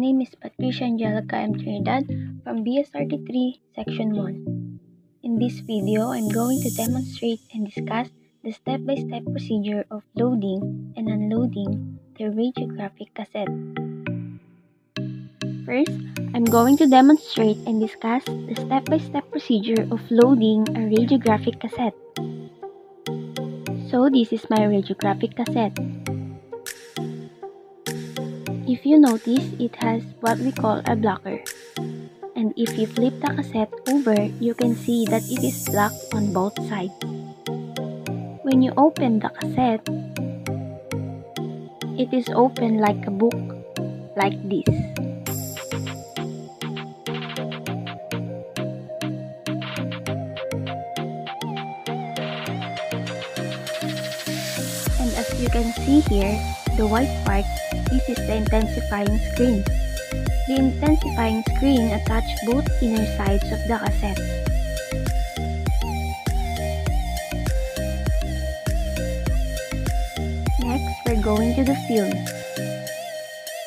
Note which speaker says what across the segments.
Speaker 1: name is Patricia Angelica M. Trinidad from BSRT3 Section 1. In this video, I'm going to demonstrate and discuss the step-by-step procedure of loading and unloading the radiographic cassette. First, I'm going to demonstrate and discuss the step-by-step procedure of loading a radiographic cassette. So this is my radiographic cassette. If you notice, it has what we call a blocker. And if you flip the cassette over, you can see that it is black on both sides. When you open the cassette, it is open like a book, like this. And as you can see here, the white part this is the intensifying screen. The intensifying screen attached both inner sides of the cassette. Next, we're going to the film.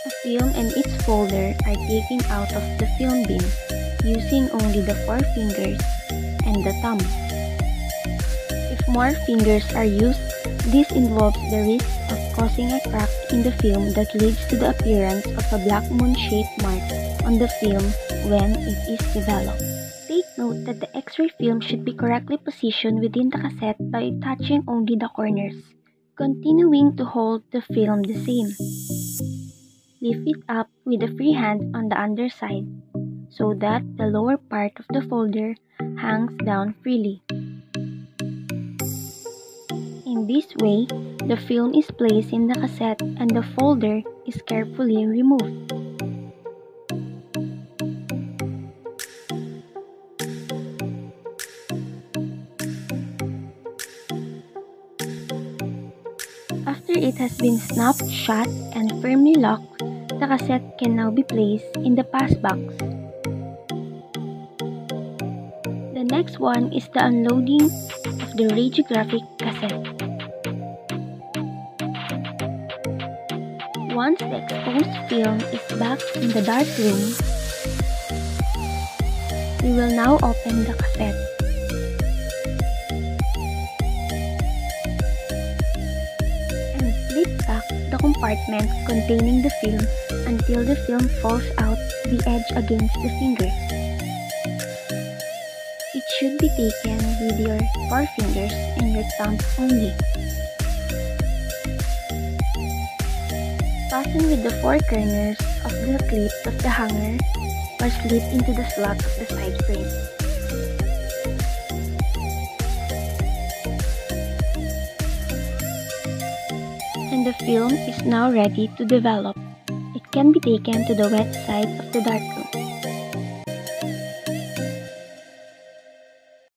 Speaker 1: The film and its folder are taken out of the film bin using only the four fingers and the thumb. If more fingers are used, this involves the risk of causing a crack in the film that leads to the appearance of a black moon-shaped mark on the film when it is developed. Take note that the X-ray film should be correctly positioned within the cassette by touching only the corners, continuing to hold the film the same. Lift it up with a free hand on the underside so that the lower part of the folder hangs down freely. This way, the film is placed in the cassette and the folder is carefully removed. After it has been snapped shut and firmly locked, the cassette can now be placed in the pass box. The next one is the unloading of the radiographic cassette. Once the exposed film is back in the dark room, we will now open the cassette. And flip back the compartment containing the film until the film falls out the edge against the finger. It should be taken with your four fingers and your thumb only. Fasten with the four corners of the clip of the hanger or slip into the slot of the side frame. And the film is now ready to develop. It can be taken to the wet side of the darkroom.